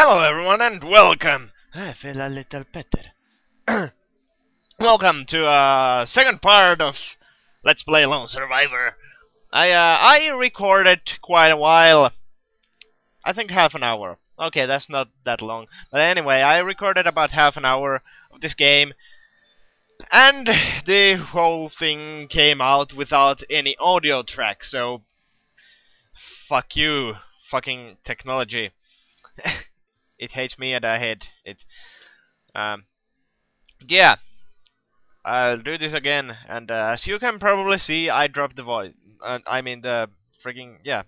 Hello everyone and welcome! I feel a little better. welcome to uh second part of Let's Play Lone Survivor. I uh, I recorded quite a while. I think half an hour. Okay, that's not that long. But anyway, I recorded about half an hour of this game. And the whole thing came out without any audio track, so fuck you, fucking technology. it hates me and I hate it. Um, yeah, I'll do this again, and uh, as you can probably see, I dropped the voice. Uh, I mean the freaking yeah,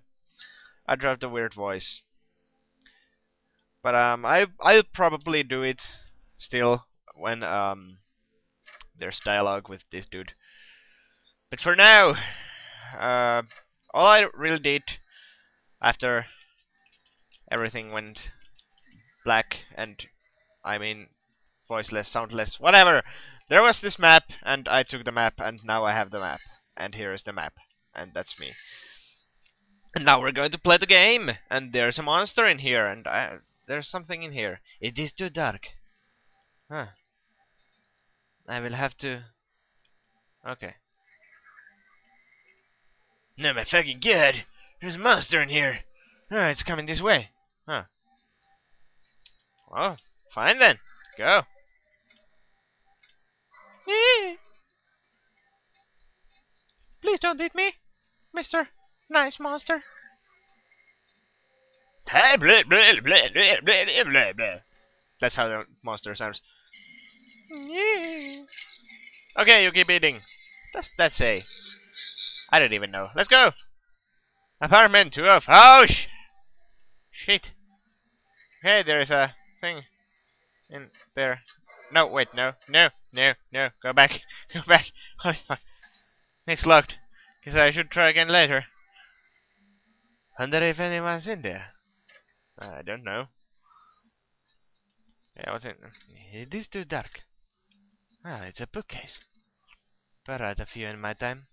I dropped the weird voice. But um, I I'll probably do it still when um there's dialogue with this dude. But for now, uh, all I really did after everything went black and I mean voiceless, soundless, whatever. There was this map and I took the map and now I have the map. And here is the map. And that's me. And now we're going to play the game and there's a monster in here and I, there's something in here. It is too dark. Huh. I will have to... Okay. No my fucking god! There's a monster in here! Oh, it's coming this way. Huh. Well, fine then. Go. Please don't eat me, Mr. Nice Monster. Blah, blah, blah, blah, blah, blah, blah, blah. That's how the monster sounds. Okay, you keep eating. That's that's say. I don't even know. Let's go. Apartment two oh of oh sh shit. Hey, there is a thing in there. No, wait, no, no, no, no. Go back, go back. Holy fuck. It's locked. Guess I should try again later. Wonder if anyone's in there. I don't know. Yeah, what's in? It is too dark. Ah, it's a bookcase. Borrowed a few in my time.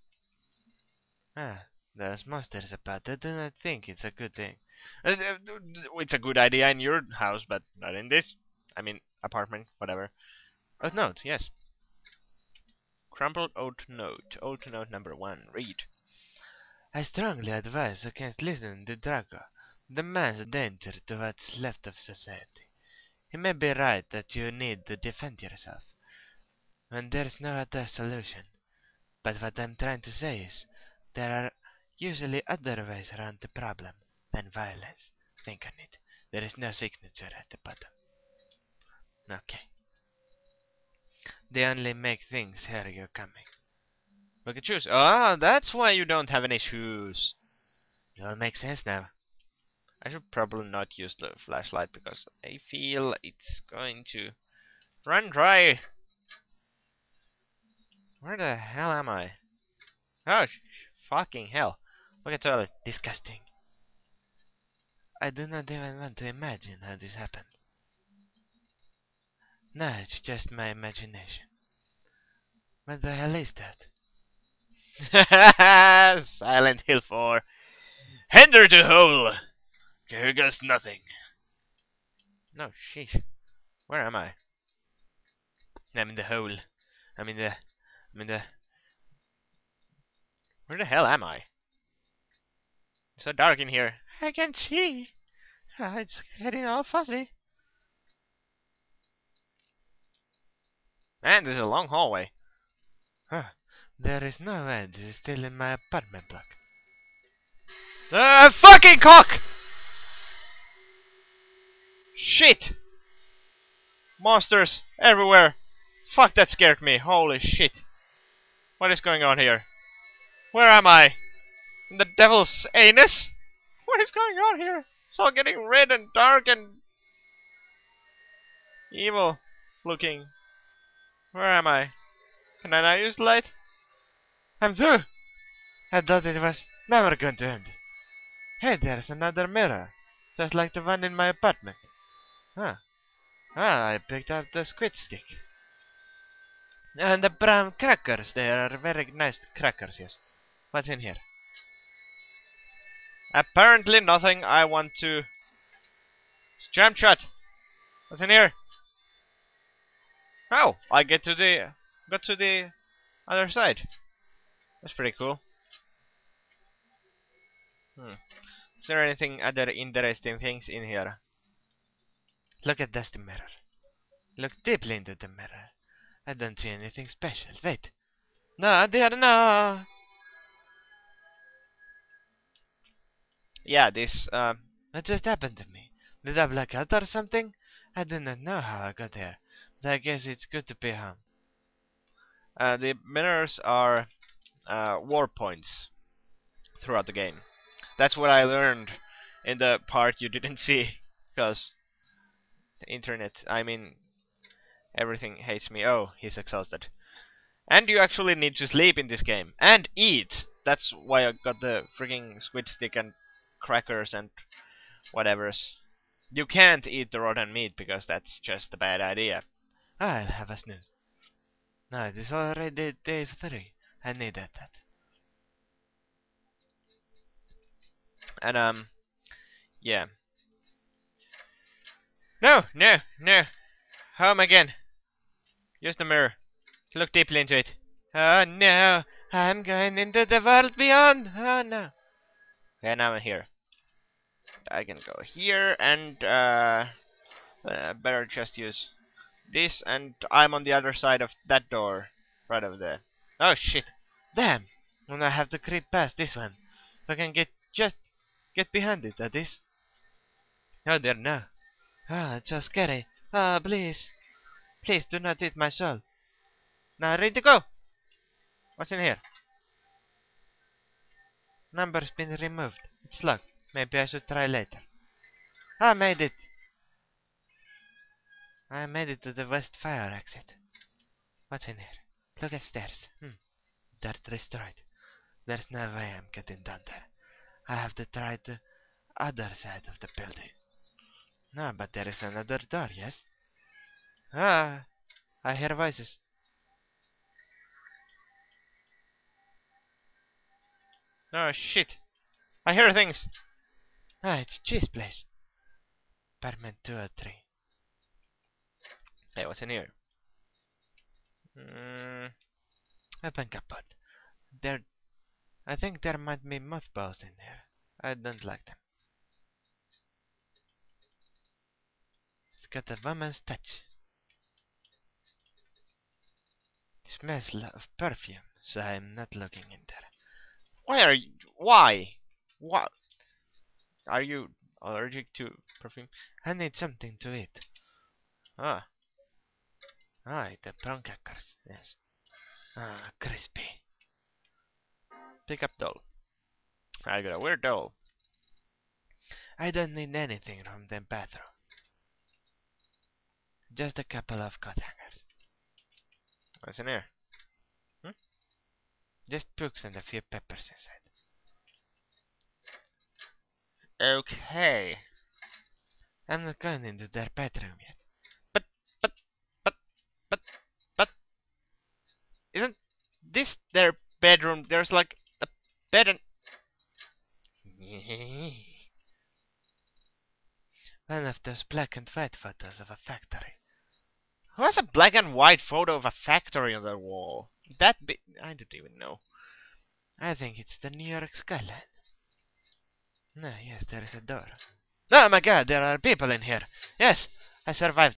Ah, there's monsters about. I do not think it's a good thing. Uh, It's a good idea in your house, but not in this. I mean, apartment, whatever. Oat note, yes. Crumpled oat note. Oat note number one. Read. I strongly advise against listening to Draco. The man's a danger to what's left of society. He may be right that you need to defend yourself when there's no other solution. But what I'm trying to say is, there are usually other ways around the problem than violence. Think on it. There is no signature at the bottom. Okay. They only make things hear you're coming. Look at shoes. Ah, that's why you don't have any shoes. It all makes sense now. I should probably not use the flashlight because I feel it's going to run dry. Where the hell am I? Oh, fucking hell. Look at toilet. Disgusting. I do not even want to imagine how this happened. No, it's just my imagination. What the hell is that? Silent Hill 4. Hinder to hole! Here goes nothing. No, sheesh. Where am I? I'm in the hole. I'm in the... I'm in the... Where the hell am I? It's so dark in here. I can't see. Ah, it's getting all fuzzy. Man, this is a long hallway. Huh. There is no end. this is still in my apartment block. Uh, fucking cock! Shit! Monsters everywhere. Fuck, that scared me. Holy shit. What is going on here? Where am I? In the devil's anus? What is going on here? It's all getting red and dark and evil looking. Where am I? Can I not use the light? I'm through! I thought it was never going to end. Hey, there's another mirror. Just like the one in my apartment. Huh. Ah, I picked up the squid stick. And the prawn crackers, they are very nice crackers, yes. What's in here? Apparently nothing. I want to Jam shot! What's in here? Oh, I get to the got to the other side. That's pretty cool. Hmm. Is there anything other interesting things in here? Look at this mirror. Look deeply into the mirror. I don't see anything special. Wait. No, dear, no. Yeah, this uh, What just happened to me? Did I black out or something? I do not know how I got here. But I guess it's good to be home. uh the mirrors are uh, war points throughout the game. That's what I learned in the part you didn't see, because the internet, I mean, everything hates me. Oh, he's exhausted. And you actually need to sleep in this game and eat. That's why I got the freaking squid stick and crackers and whatever's. You can't eat the rotten meat because that's just a bad idea. I'll have a snooze. No, it is already day three. I needed that. And um, yeah. No, no, no. Home again. Use the mirror. Look deeply into it. Oh no, I'm going into the world beyond. Oh no. Okay, now I'm here. I can go here and uh, uh, better just use this and I'm on the other side of that door. Right over there. Oh shit. Damn! And I have to creep past this one. If I can get just get behind it, that is. Oh dear, no. Ah, it's so scary. Ah, please. Please do not eat my soul. Now ready to go. What's in here? Number's been removed. It's locked. Maybe I should try later. I made it. I made it to the west fire exit. What's in here? Look at stairs. Hmm. Dirt destroyed. There's no way I'm getting down there. I have to try the other side of the building. No, but there is another door, yes? Ah, I hear voices. Oh shit. I hear things. Ah, it's cheese place. Apartment 203. Hey, what's in here? Mm, Open kaput. There, I think there might be mothballs in here. I don't like them. It's got a woman's touch. It smells of perfume, so I'm not looking in there. Why are you? Why? What? Are you allergic to perfume? I need something to eat. Ah, Ah, the prawn crackers, yes. Ah, crispy. pick up doll. I got a weird doll. I don't need anything from the bathroom. Just a couple of coat hangers. What's in here? Just books and a few peppers inside. Okay. I'm not going into their bedroom yet. But, but, but, but, but... Isn't this their bedroom? There's like a bed and One of those black and white photos of a factory. who has a black and white photo of a factory on their wall? That big? I don't even know. I think it's the New York skyline. No, ah, yes, there is a door. Oh my god, there are people in here. Yes, I survived.